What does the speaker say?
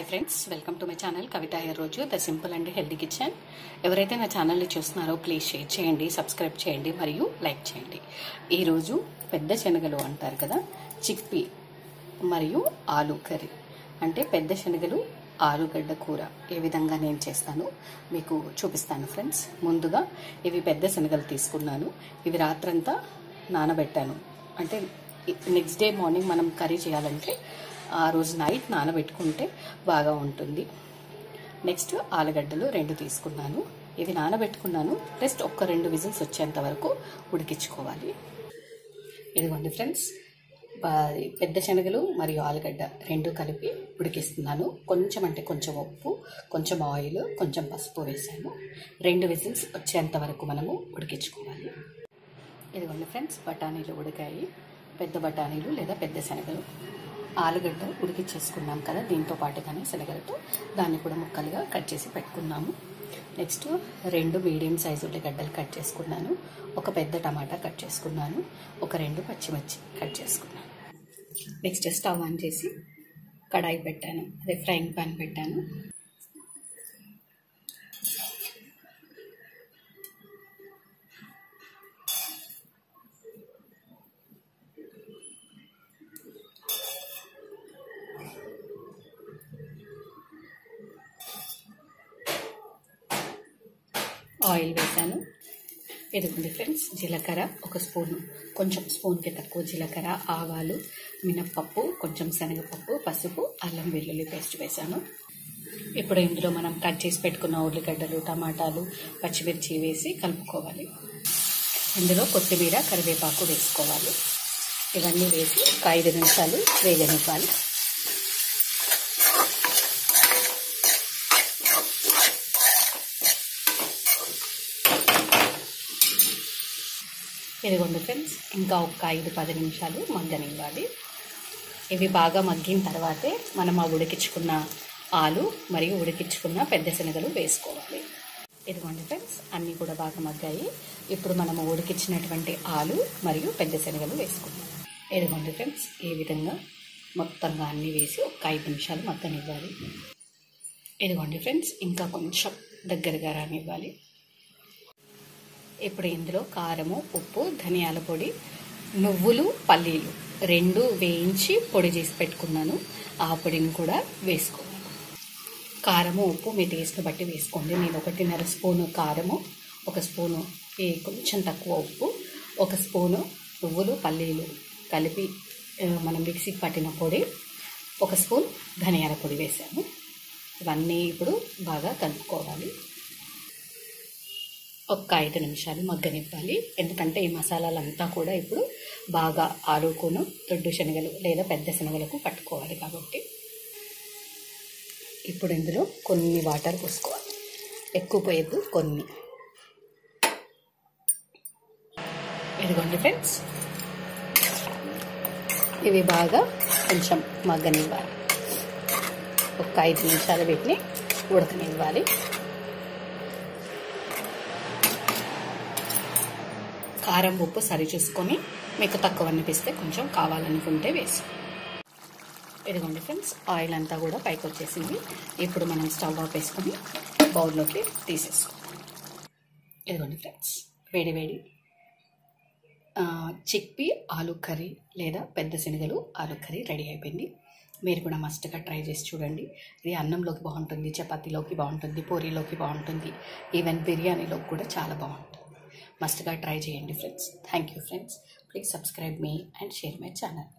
Hi friends welcome to my channel Kavitha ఈ రోజు the simple and healthy kitchen ఎవరైతే నా ఛానల్ని చూస్తున్నారో ప్లీజ్ షేర్ చేయండి సబ్స్క్రైబ్ చేయండి మరియు లైక్ చేయండి. ఈరోజు పెద్ద శనగలు అంటారు కదా చిక్పీ మరియు ఆలు కర్రీ. అంటే పెద్ద శనగలు ఆలుగడ్డ కూర. ఏ విధంగా నేను చేస్తాను మీకు చూపిస్తాను ఫ్రెండ్స్ ముందుగా ఇవి పెద్ద శనగలు తీసుకున్నాను. ఇవి రాత్రంతా నానబెట్టాను. అంటే నెక్స్ట్ డే మార్నింగ్ మనం కర్రీ చేయాలంటే ఆ రోజు నైట్ నానబెట్టుకుంటే బాగా ఉంటుంది. నెక్స్ట్ ఆలుగడ్డలు రెండు తీసుకున్నాను. ఇవి నానబెట్టుకున్నాను. జస్ట్ ఒక్క రెండు విజిల్స్ వచ్చేంత వరకు ఉడికించుకోవాలి. ఇదిగోండి ఫ్రెండ్స్. పెద్ద శనగలు మరియు ఆలుగడ్డ రెండు కలిపి ఉడికిస్తున్నాను. కొంచెం అంటే కొంచెం ఉప్పు కొంచెం ఆయిల్ కొంచెం పసుపు వేసాను. రెండు విజిల్స్ వచ్చేంత వరకు మనము ఉడికించుకోవాలి. ఇదిగోండి ఫ్రెండ్స్. బఠానీలు ఉడికాయి. పెద్ద బఠానీలు లేదా పెద్ద శనగలు. ఆలుగడ్డ ఉడికిచ్చేసుకున్నాం కదా దీంతో పాటుగానే శనగలతో దాన్ని కూడా ముక్కలుగా కట్ చేసి పెట్టుకున్నాము. నెక్స్ట్ రెండు మీడియం సైజు ఉల్లిగడ్డలు కట్ చేసుకున్నాను. ఒక పెద్ద టమాటా కట్ చేసుకున్నాను. ఒక రెండు పచ్చిమిర్చి కట్ చేసుకున్నాను. నెక్స్ట్ స్టవ్ ఆన్ చేసి కడాయి పెట్టాను. అదే ఫ్రైయింగ్ పాన్ పెట్టాను. ఆయిల్ వేసాను. ఎదుగుంది ఫ్రెండ్స్ జీలకర్ర ఒక స్పూను. కొంచెం స్పూన్కి తక్కువ జీలకర్ర ఆవాలు మినప్పప్పు కొంచెం శనగపప్పు పసుపు అల్లం వెల్లుల్లి పేస్ట్ వేసాను. ఇప్పుడు ఇందులో మనం కట్ చేసి పెట్టుకున్న ఉల్లిగడ్డలు టమాటాలు పచ్చిమిర్చి వేసి కలుపుకోవాలి. ఇందులో కొత్తిమీర కరివేపాకు వేసుకోవాలి. ఇవన్నీ వేసి ఒక ఐదు నిమిషాలు వేగనివ్వాలి. ఇదిగోండి ఫ్రెండ్స్ ఇంకా ఒక ఐదు పది నిమిషాలు మగ్గనివ్వాలి ఇవి బాగా మగ్గిన తర్వాతే మనం ఆ ఉడికించుకున్న ఆలు మరియు ఉడికించుకున్న పెద్ద శనగలు వేసుకోవాలి. ఇదిగోండి ఫ్రెండ్స్ అన్నీ కూడా బాగా మగ్గాయి. ఇప్పుడు మనము ఉడికించినటువంటి ఆలు మరియు పెద్ద శనగలు వేసుకుందాం. ఇదిగోండి ఫ్రెండ్స్ ఈ విధంగా మొత్తంగా అన్నీ వేసి ఒక ఐదు నిమిషాలు మగ్గనివ్వాలి. ఇదిగోండి ఫ్రెండ్స్ ఇంకా కొంచెం దగ్గరగా రానివ్వాలి. ఇప్పుడు ఇందులో కారము ఉప్పు ధనియాల పొడి నువ్వులు పల్లీలు రెండు వేయించి పొడి చేసి పెట్టుకున్నాను. ఆ పొడిని కూడా వేసుకోవాలి. కారము ఉప్పు మీ టేస్ట్ని బట్టి వేసుకోండి. నేను ఒకటిన్నర స్పూను కారము ఒక స్పూను కొంచెం తక్కువ ఉప్పు ఒక స్పూను నువ్వులు పల్లీలు కలిపి మనం మిక్సీకి పట్టిన పొడి ఒక స్పూన్ ధనియాల పొడి వేసాము. ఇవన్నీ ఇప్పుడు బాగా కలుపుకోవాలి. ఒక్క ఐదు నిమిషాలు మగ్గనివ్వాలి. ఎందుకంటే ఈ మసాలాలంతా కూడా ఇప్పుడు బాగా ఆలుకును దొడ్డు శనగలు లేదా పెద్ద శనగలకు పట్టుకోవాలి కాబట్టి. ఇప్పుడు ఇందులో కొన్ని వాటర్ పోసుకోవాలి. ఎక్కువ పోయద్దు కొన్ని. ఇదిగోండి ఫ్రెండ్స్. ఇవి బాగా కొంచెం మగ్గనివ్వాలి. ఒక ఐదు నిమిషాలు వీటిని ఉడకనివ్వాలి. కారం ఉప్పు సరి చూసుకొని మీకు తక్కువ అనిపిస్తే కొంచెం కావాలనుకుంటే వేసి ఇదిగోండి ఫ్రెండ్స్ ఆయిల్ అంతా కూడా పైకి వచ్చేసింది. ఇప్పుడు మనం స్టవ్ ఆఫ్ వేసుకొని బౌల్లోకి తీసేసుకుందాం ఇదిగోండి ఫ్రెండ్స్ వేడి వేడి చిక్పీ ఆలు కర్రీ లేదా పెద్ద శనగలు ఆలు కర్రీ రెడీ అయిపోయింది. మీరు కూడా మస్ట్గా ట్రై చేసి చూడండి. ఇది అన్నంలోకి బాగుంటుంది చపాతీలోకి బాగుంటుంది పూరీలోకి బాగుంటుంది. ఈవెన్ బిర్యానీలోకి కూడా చాలా బాగుంటుంది. మస్ట్గా ట్రై చేయండి friends. Thank you friends please subscribe me and share my channel